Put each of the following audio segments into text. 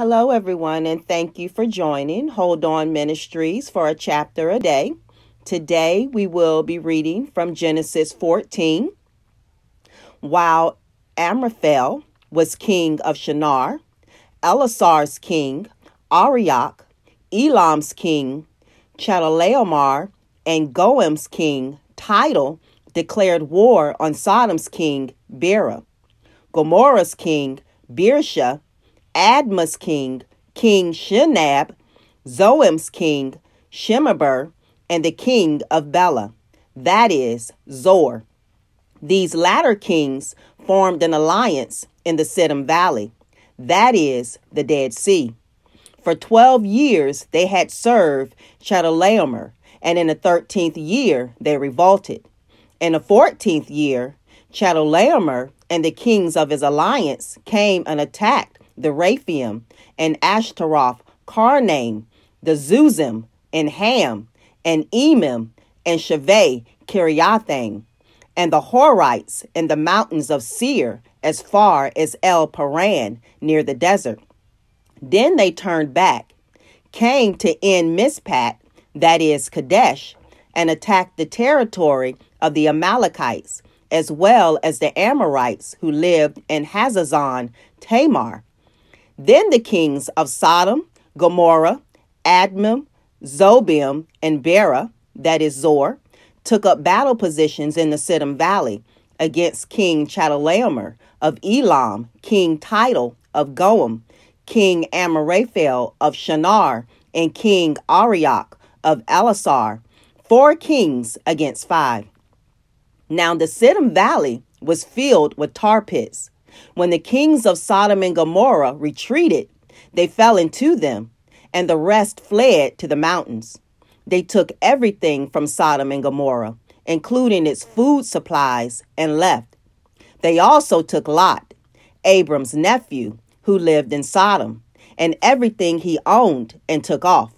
Hello, everyone, and thank you for joining Hold On Ministries for a chapter a day. Today, we will be reading from Genesis 14. While Amraphel was king of Shinar, Ellasar's king, Arioch, Elam's king, Chedorlaomer, and Goiim's king, Tidal, declared war on Sodom's king, Bera, Gomorrah's king, Birsha, Admah's king, King Shinab, Zeboiim's king, Shemeber, and the king of Bela, that is, Zoar. These latter kings formed an alliance in the Siddim Valley, that is, the Dead Sea. For 12 years they had served Chedorlaomer, and in the 13th year they revolted. In the 14th year, Chedorlaomer and the kings of his alliance came and attacked the Rephaim and Ashtaroth, Karnaim, the Zuzim, and Ham, and Emim, and Shaveh, Kiriathaim, and the Horites in the mountains of Seir as far as El Paran near the desert. Then they turned back, came to En Mishpat, that is Kadesh, and attacked the territory of the Amalekites, as well as the Amorites who lived in Hazazon Tamar. Then the kings of Sodom, Gomorrah, Admah, Zeboiim, and Bera, that is Zoar, took up battle positions in the Siddim Valley against King Chedorlaomer of Elam, King Tidal of Goiim, King Amraphel of Shinar, and King Arioch of Ellasar, four kings against five. Now the Siddim Valley was filled with tar pits. When the kings of Sodom and Gomorrah retreated, they fell into them, and the rest fled to the mountains. They took everything from Sodom and Gomorrah, including its food supplies, and left. They also took Lot, Abram's nephew, who lived in Sodom, and everything he owned and took off.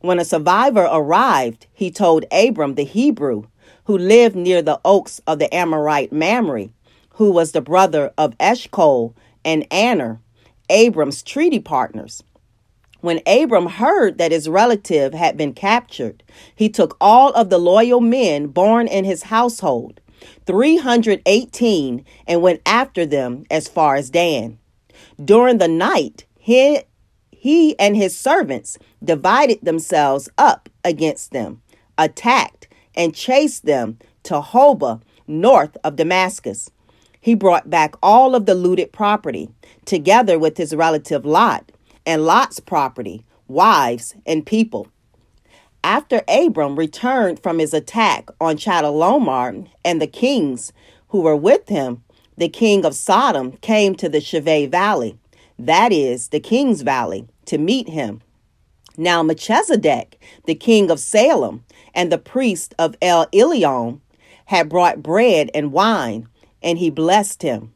When a survivor arrived, he told Abram the Hebrew, who lived near the oaks of the Amorite Mamre, who was the brother of Eshcol and Aner, Abram's treaty partners. When Abram heard that his relative had been captured, he took all of the loyal men born in his household, 318, and went after them as far as Dan. During the night, he, he and his servants divided themselves up against them, attacked, and chased them to Hobah, north of Damascus. He brought back all of the looted property, together with his relative Lot, and Lot's property, wives, and people. After Abram returned from his attack on Chedorlaomer and the kings who were with him, the king of Sodom came to the Shaveh Valley, that is, the king's valley, to meet him. Now Melchizedek, the king of Salem, and the priest of El Elyon had brought bread and wine, and he blessed him.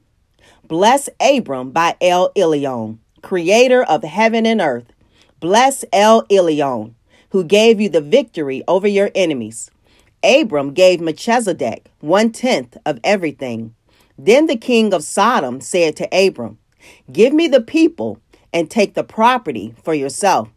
Bless Abram by El Elyon, creator of heaven and earth. Bless El Elyon, who gave you the victory over your enemies. Abram gave Melchizedek one tenth of everything. Then the king of Sodom said to Abram, Give me the people and take the property for yourself.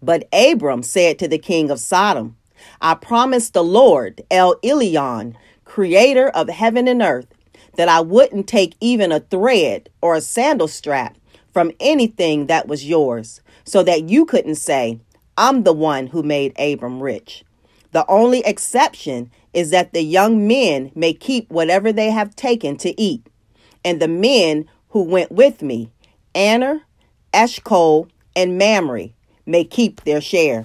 But Abram said to the king of Sodom, I promised the Lord, El Elyon, creator of heaven and earth, that I wouldn't take even a thread or a sandal strap from anything that was yours, so that you couldn't say, I'm the one who made Abram rich. The only exception is that the young men may keep whatever they have taken to eat, and the men who went with me, Aner, Eshcol, and Mamre, may keep their share.